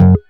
you